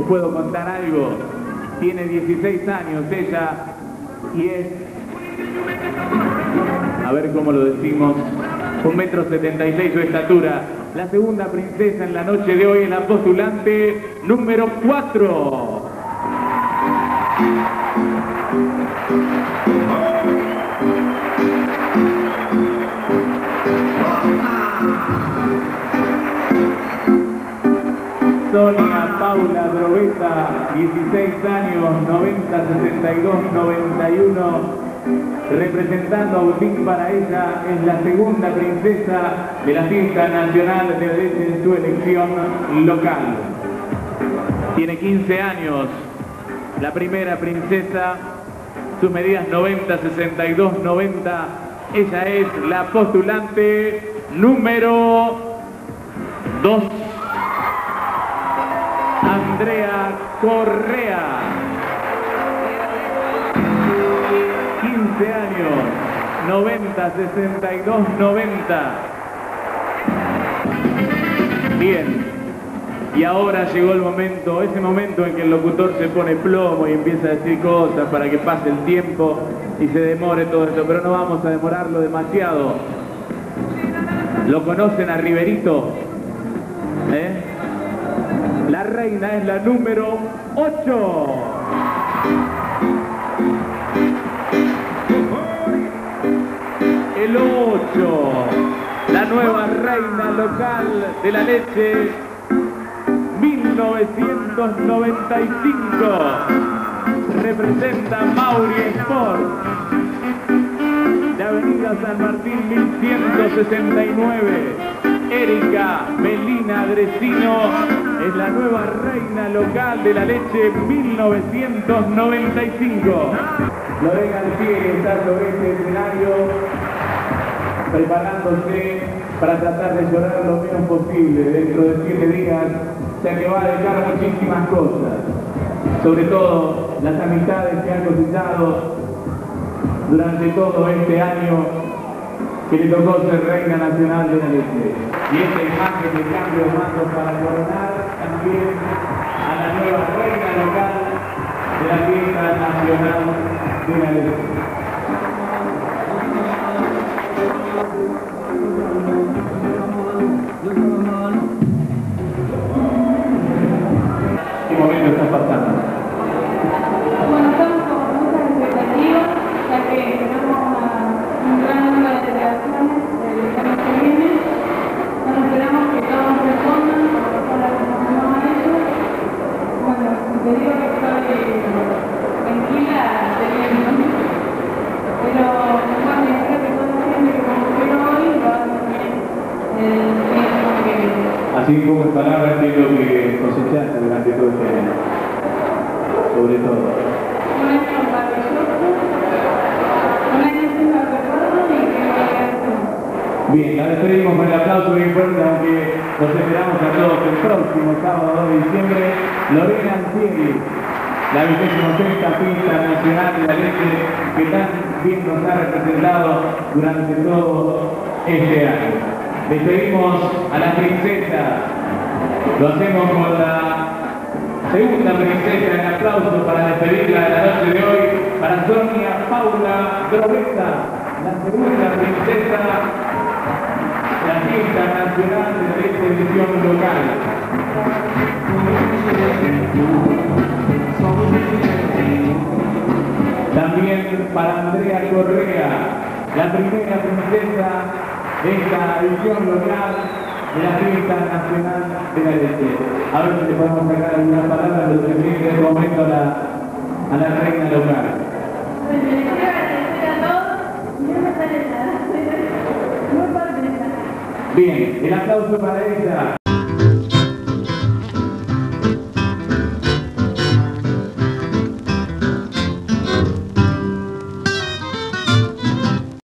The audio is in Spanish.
puedo contar algo. Tiene 16 años ella y es, a ver cómo lo decimos, un metro 76 su estatura. La segunda princesa en la noche de hoy es la postulante número 4. Sonia Paula Droveta, 16 años, 90, 62, 91, representando a Utín para ella, es la segunda princesa de la fiesta nacional de en su elección local. Tiene 15 años, la primera princesa, sus medidas 90, 62, 90, ella es la postulante número 2. Andrea Correa. 15 años, 90, 62, 90. Bien. Y ahora llegó el momento, ese momento en que el locutor se pone plomo y empieza a decir cosas para que pase el tiempo y se demore todo esto, pero no vamos a demorarlo demasiado. ¿Lo conocen a Riverito? ¿Eh? La reina es la número 8. El 8. La nueva reina local de la leche 1995. Representa Mauri Sport. De Avenida San Martín 1169. Erika Melina Dresino es la nueva reina local de la leche 1995. Lorena Alfieri está sobre este escenario preparándose para tratar de llorar lo menos posible dentro de siete días, ya que va a dejar muchísimas cosas, sobre todo las amistades que han cosechado durante todo este año que le tocó ser reina nacional de la leche. Y esta imagen de cambio de manos para coronar también a la nueva reina local de la fiesta nacional de la leche. Así en palabras que es lo que cosechaste durante todo este año. Sobre todo. Un año maravilloso, un año sin y que. Bien, la despedimos con el aplauso bien fuerte, aunque los esperamos a todos el próximo sábado 2 de diciembre. Lorena Antieri, la 26 pista nacional de la leche que tan bien nos ha representado durante todo este año. Despedimos a la princesa. Lo hacemos con la segunda princesa en aplauso para despedirla de la noche de hoy, para Sonia Paula Droveta, la segunda princesa la fiesta nacional de esta edición local. También para Andrea Correa, la primera princesa esta edición local de la fiesta nacional de la leche. A ver si le podemos sacar alguna palabra de lo que en este momento a la, a la reina local. Bien, el aplauso para ella.